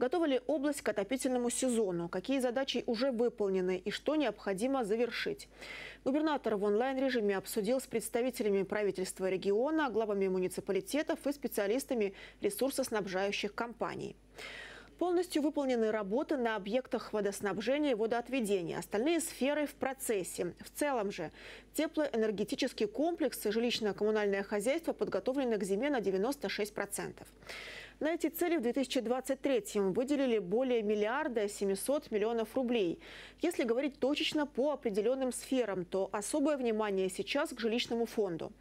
Готова ли область к отопительному сезону? Какие задачи уже выполнены и что необходимо завершить? Губернатор в онлайн-режиме обсудил с представителями правительства региона, главами муниципалитетов и специалистами ресурсоснабжающих компаний. Полностью выполнены работы на объектах водоснабжения и водоотведения. Остальные сферы в процессе. В целом же теплоэнергетический комплекс и жилищно-коммунальное хозяйство подготовлены к зиме на 96%. На эти цели в 2023 выделили более миллиарда 700 миллионов рублей. Если говорить точечно по определенным сферам, то особое внимание сейчас к жилищному фонду.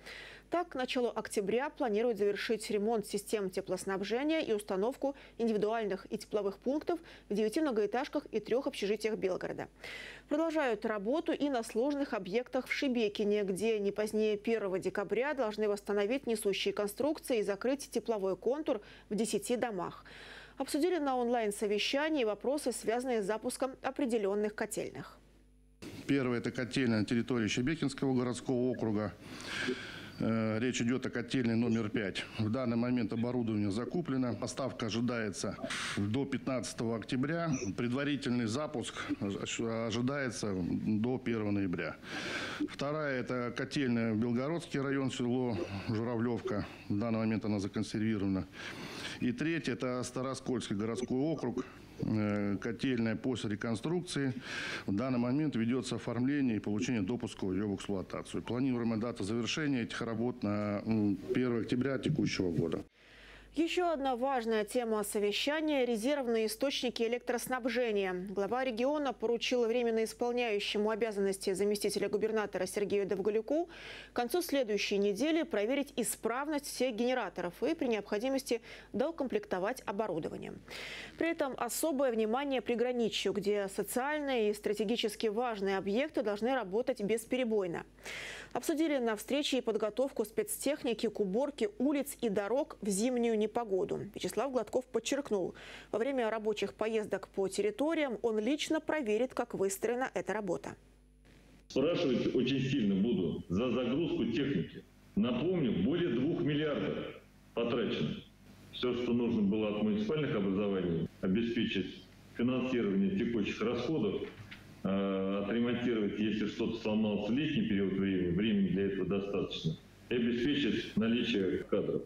Так, к началу октября планируют завершить ремонт систем теплоснабжения и установку индивидуальных и тепловых пунктов в девяти многоэтажках и трех общежитиях Белгорода. Продолжают работу и на сложных объектах в Шибекине, где не позднее 1 декабря должны восстановить несущие конструкции и закрыть тепловой контур в 10 домах. Обсудили на онлайн-совещании вопросы, связанные с запуском определенных котельных. Первое – это котельная на территории Щебекинского городского округа. Э, речь идет о котельной номер 5. В данный момент оборудование закуплено. Поставка ожидается до 15 октября. Предварительный запуск ожидается до 1 ноября. Вторая – это котельная Белгородский район, село Журавлевка. В данный момент она законсервирована. И третье – это Староскольский городской округ. Э, котельная после реконструкции. В данный момент ведется оформление и получение допуска ее в эксплуатацию. Планируемая дата завершения этих работ на 1 октября текущего года. Еще одна важная тема совещания – резервные источники электроснабжения. Глава региона поручила временно исполняющему обязанности заместителя губернатора Сергею Довголюку к концу следующей недели проверить исправность всех генераторов и при необходимости доукомплектовать оборудованием. При этом особое внимание приграничью, где социальные и стратегически важные объекты должны работать бесперебойно. Обсудили на встрече и подготовку спецтехники к уборке улиц и дорог в зимнюю непогоду. Вячеслав Гладков подчеркнул, во время рабочих поездок по территориям он лично проверит, как выстроена эта работа. Спрашивать очень сильно буду за загрузку техники. Напомню, более двух миллиардов потрачено. Все, что нужно было от муниципальных образований, обеспечить финансирование текущих расходов, э, отремонтировать, если что-то сломалось в летний период времени, времени для этого достаточно, и обеспечить наличие кадров.